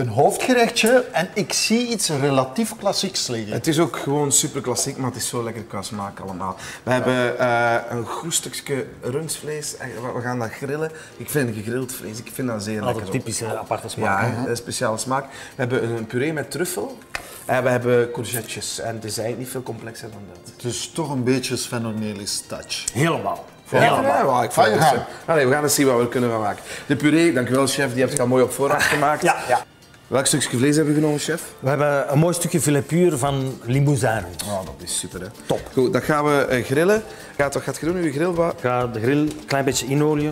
een hoofdgerechtje en ik zie iets relatief klassieks liggen. Het is ook gewoon super klassiek, maar het is zo lekker qua smaak allemaal. We hebben eh, een goed stukje rundvlees. Eh, we- gaan dat grillen. Ik vind gegrild vlees, ik vind dat zeer Altijd lekker. typische aparte smaak. Ja, een speciale smaak. We hebben een puree met truffel. En we hebben courgettes. En het is eigenlijk niet veel complexer dan dat. Dus toch een beetje Sven touch. Helemaal. Ja, ja, wel, ik vind het. Allee, we gaan eens zien wat we er kunnen van maken. De puree, dankjewel chef, die heb je al mooi op voorraad gemaakt. Ja, ja. Welk stukje vlees hebben we genomen, chef? We hebben een mooi stukje filet van Limousin. Oh, dat is super, hè. Top. Goed, dat gaan we eh, grillen. Gaat, wat gaat je doen, uw grill? Wat? Ik ga de grill een klein beetje inolie.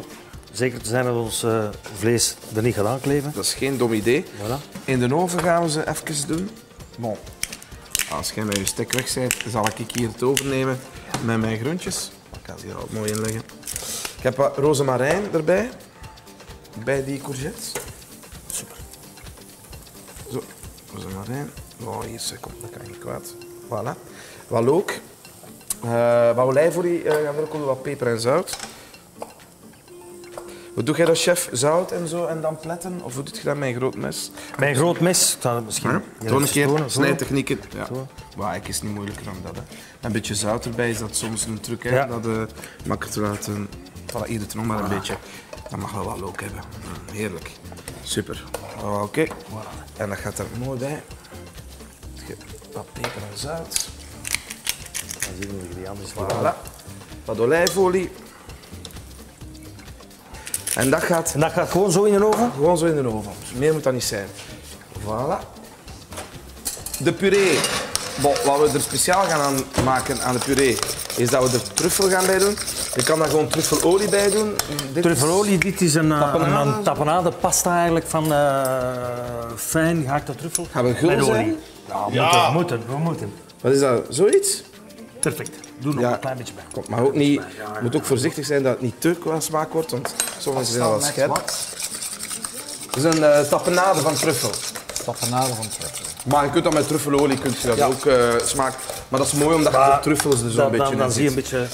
Zeker te zijn dat ons eh, vlees er niet gaat aankleven. Dat is geen dom idee. Voilà. In de oven gaan we ze even doen. Bon. Als jij met je stek weg bent, zal ik hier het overnemen met mijn groentjes. Ik ga ze hier al mooi inleggen. Ik heb wat rozemarijn erbij. Bij die courgettes. Super. Zo, rozemarijn. Oh, hier, zeg, kom, dat kan niet kwaad. Voilà. Wat look. Eh wat olijfolie eh, gaan we ook wat peper en zout. Wat doe jij dat, chef? Zout en zo en dan pletten? Of hoe doe je dat met een groot mes? Bij een groot mes, het misschien Ja, een keer. Zo. snijtechnieken. Ja. Zo. Wauw, ik is niet moeilijker dan dat. Hè. Een beetje zout erbij is dat soms een truc. Hè? Ja. Dat uh, makkelijk te laten. Voilà, hier er nog maar een beetje. Dat mag wel wat look hebben. Heerlijk. Super. Oké. En dat gaat er mooi bij. Wat peper en zout. Dan zien we de ingrediënten. Voilà. Wat olijfolie. En dat gaat En dat gaat gewoon zo in de oven? Gewoon zo in de oven. Meer moet dat niet zijn. Voilà. De puree. Bon, wat we er speciaal gaan aan maken aan de puree, is dat we er truffel gaan bij doen. Je kan daar gewoon truffelolie bij doen. Dit Truffelolie, dit is een, eh, Tapenade. een, tapenade pasta eigenlijk van eh, fijn gehaakte truffel. Gaan we gul Met olie. zijn? Ja, we moeten, we moeten. Wat is dat? Zoiets? Perfect. Doe nog Ja. een klein beetje bij. Komt, maar ook niet, je moet ook voorzichtig zijn dat het niet te qua smaak wordt, want sommige zijn wel wat Met scherp. Het is een eh, tapenade van truffel. Tapenade van truffel. Maar je kunt dat met truffelolie kun je dat ook eh smaken. Maar dat is mooi omdat je de truffels er zo een Dan, beetje dan, in dan zie je een beetje...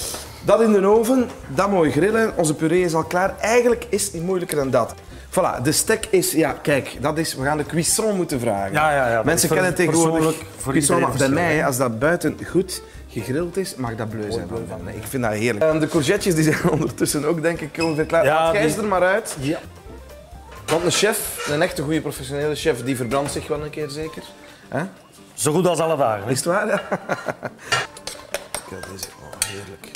Dat in de oven, dat mooi grillen. Onze puree is al klaar. Eigenlijk is het niet moeilijker dan dat. Voilà, de stek is, ja, kijk, dat is, we gaan de cuisson moeten vragen. Ja, ja, ja, Mensen is kennen tegenwoordig persoonlijk voor cuisson, maar bij mij, als dat buiten goed gegrild is, mag dat bleu zijn. van. Ik vind dat heerlijk. Ehm, de courgettes die zijn ondertussen ook, denk ik, ongeveer klaar. Ja, jij die- er maar uit. Ja. Want een chef, een echte goede professionele chef, die verbrandt zich wel een keer zeker. Hè? Zo goed als alle dagen. hè. Is het waar? Ja. Kijk, deze. Oh, heerlijk.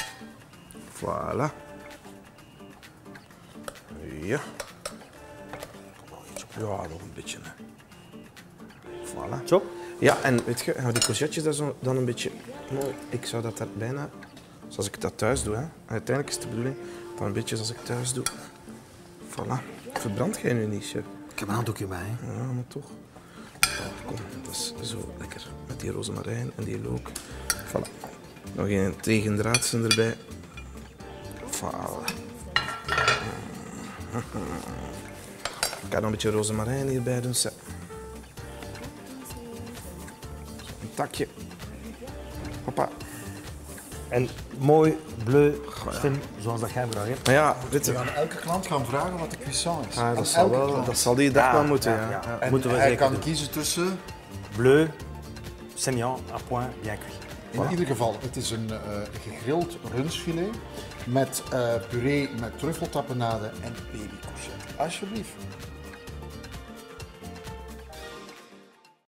Voilà. Ja. Ja, nog een beetje. Hè. Voilà. Zo. Ja, en weet je, we die courgettes daar zo, dan een beetje... mooi- Ik zou dat daar bijna... Zoals ik dat thuis doe, hè. Uiteindelijk is het de bedoeling, dan een beetje zoals ik thuis doe. Voilà. Verbrand jij nu niet, chef? Ik heb een handdoekje bij. Hè. Ja, maar toch. Oh, kom, dat is zo lekker. Met die rozemarijn en die look. Voilà. Nog een tegendraadse erbij. Voilà. Ik ga nog een beetje rozemarijn hierbij doen. Zo. Een takje. Hoppa. En mooi, bleu, slim, zoals dat jij vraagt. hè. Maar ja, We gaan elke klant gaan vragen wat de cuisson is. ah, dat, zal elke wel, klant. dat zal die dag Ja, wel moeten. ja, Ja, ja. En Moeten we hij zeker kan doen. kiezen tussen, Bleu, saignant, à point, bien cuit. in ieder geval, het is een eh, gegrild rundfilet met eh, puree met truffeltapenade en babycourgette. Alsjeblieft.